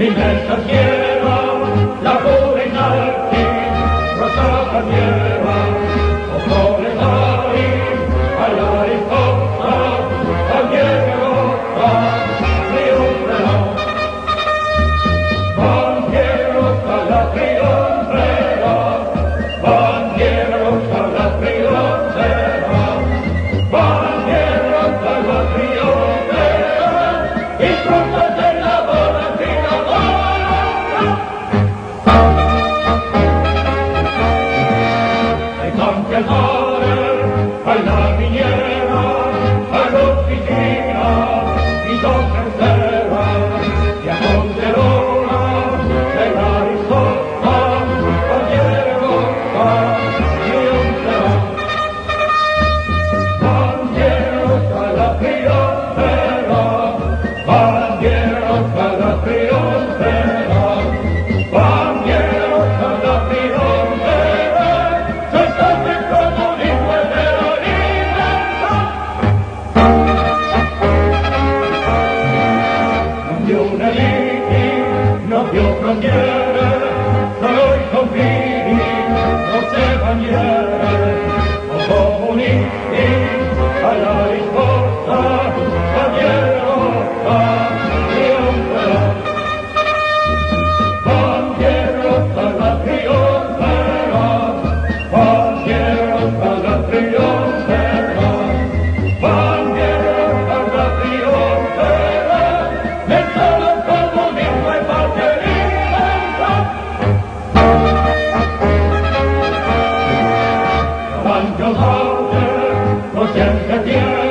mi inmensa tierra, la pura y narqui, rosada tierra, colores hay, y costa, también mi umbrero. Bandieros a la triunfera, bandieros a la triunfera, bandieros a la triunfera, alla risposta palle, o cerca di